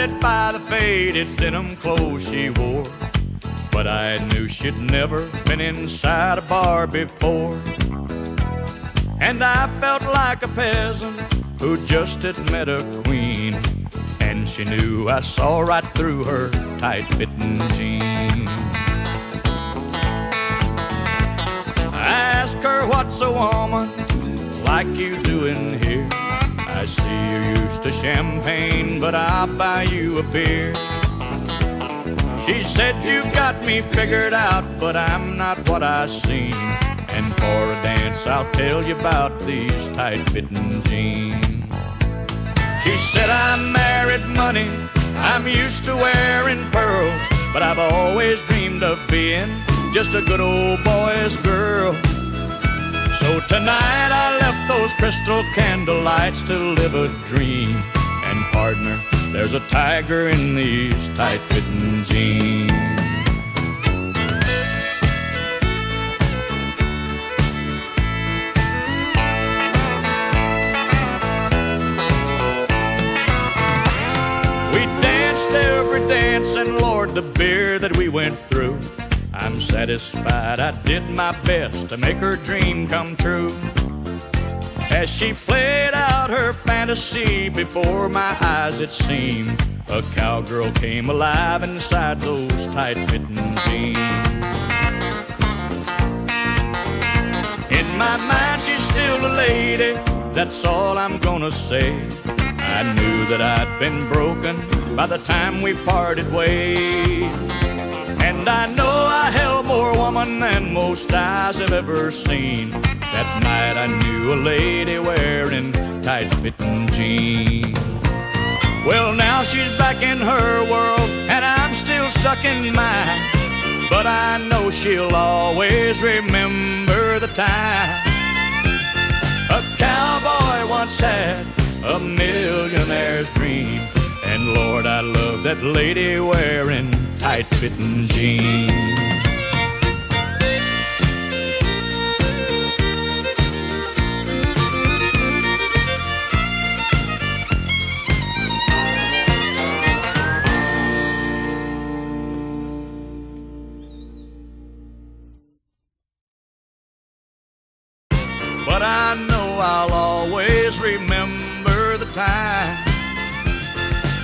blinded by the faded denim clothes she wore. But I knew she'd never been inside a bar before. And I felt like a peasant who just had met a queen. And she knew I saw right through her tight fitting jeans. I asked her, What's a woman like you doing here? I see you're used to champagne, but I'll buy you a beer. She said, You've got me figured out, but I'm not what I seem. And for a dance, I'll tell you about these tight fitting jeans. She said, I'm married money, I'm used to wearing pearls, but I've always dreamed of being just a good old boy's girl. So tonight I those crystal candle lights to live a dream. And partner, there's a tiger in these tight fitting jeans. We danced every dance, and Lord, the beer that we went through. I'm satisfied I did my best to make her dream come true. As she played out her fantasy before my eyes, it seemed a cowgirl came alive inside those tight fitting jeans. In my mind, she's still a lady, that's all I'm gonna say. I knew that I'd been broken by the time we parted ways. And I know I held more woman than most eyes have ever seen. That night I knew a lady wearing tight fitting jeans. Well, now she's back in her world, and I'm still stuck in mine. But I know she'll always remember the time. A cowboy once had a millionaire's dream. And Lord, I love that lady wearing tight fitting jeans. Time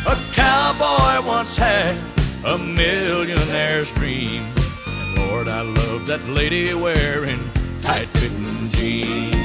a cowboy once had a millionaire's dream. And Lord, I love that lady wearing tight fitting jeans.